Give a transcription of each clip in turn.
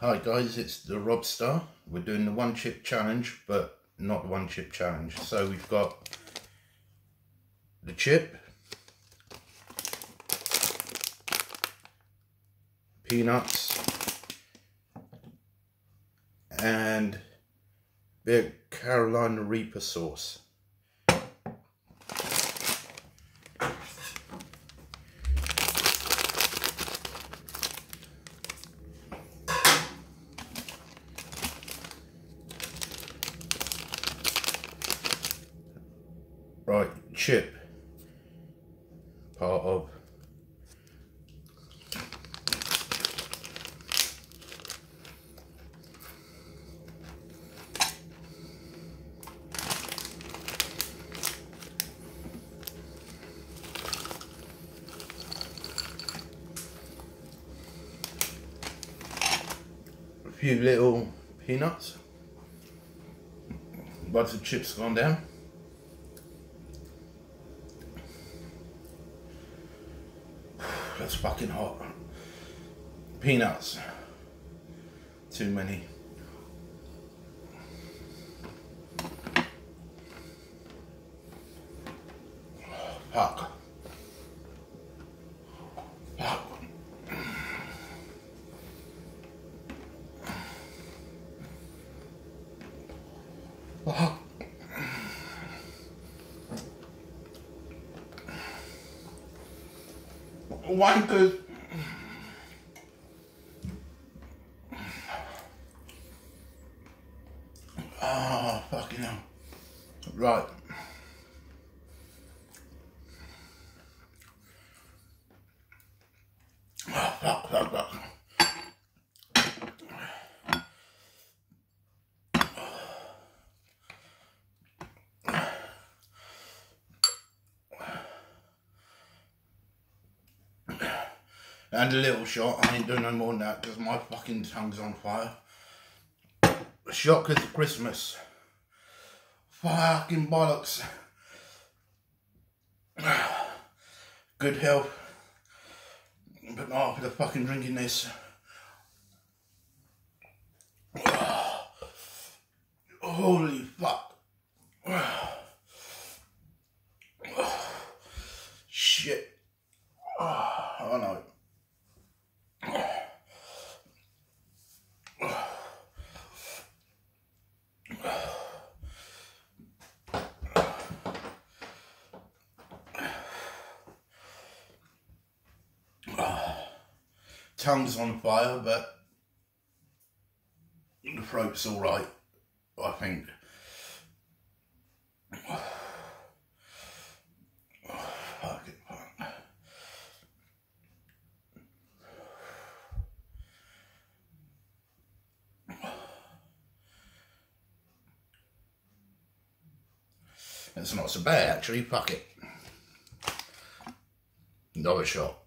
Hi guys, it's the Rob Star. We're doing the one chip challenge, but not the one chip challenge. So we've got the chip, peanuts, and of Carolina Reaper sauce. Right, chip. Part of. A few little peanuts. Lots of chips gone down. That's fucking hot. Peanuts. Too many. Fuck. Wankers. Oh, ah, fucking hell. Right. Oh, fuck, fuck, fuck. And a little shot. I ain't doing no more than that because my fucking tongue's on fire. Shockers of Christmas. Fucking bollocks. Good health. But not after the fucking drinking this. Holy fuck. Shit. Oh no. Tongue's on fire, but the throat's all right, I think. It's not so bad actually, fuck it. Another shot.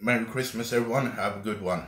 Merry Christmas, everyone. Have a good one.